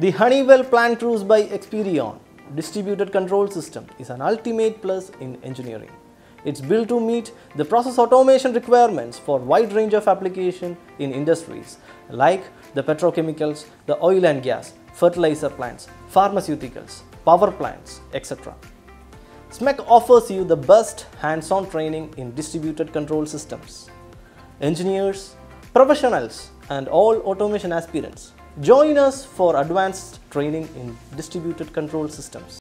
The Honeywell Plant Cruise by Experion distributed control system is an ultimate plus in engineering. It's built to meet the process automation requirements for wide range of application in industries like the petrochemicals, the oil and gas, fertilizer plants, pharmaceuticals, power plants, etc. SMEC offers you the best hands-on training in distributed control systems. Engineers, professionals and all automation aspirants, join us for advanced training in distributed control systems.